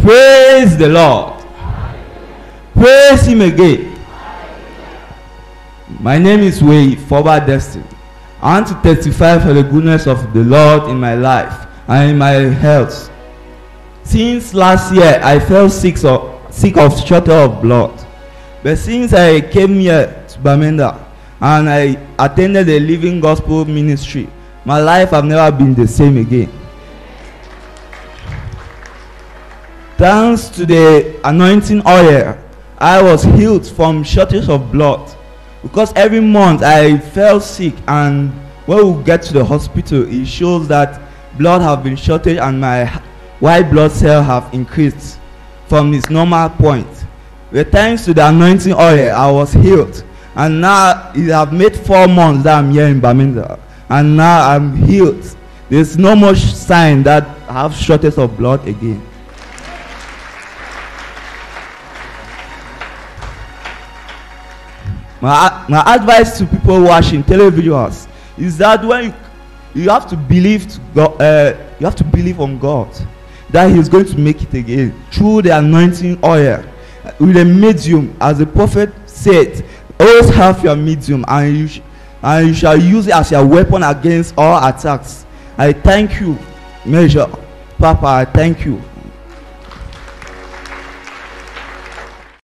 Praise the Lord. Praise Him again. My name is Way Forward Destiny. I want to testify for the goodness of the Lord in my life and in my health. Since last year, I fell sick of, sick of shortage of blood. But since I came here to Bamenda and I attended the Living Gospel Ministry, my life have never been the same again. Thanks to the anointing oil, I was healed from shortage of blood. Because every month I fell sick and when we get to the hospital, it shows that blood have been shortage and my white blood cell have increased from its normal point. But thanks to the anointing oil, I was healed. And now it have made four months that I'm here in Bamenda. And now I'm healed. There's no more sign that I have shortage of blood again. My my advice to people watching televisions is that when you you have to believe to God uh, you have to believe on God that he is going to make it again through the anointing oil. With a medium as the prophet said always have your medium and you and you shall use it as your weapon against all attacks. I thank you major papa i thank you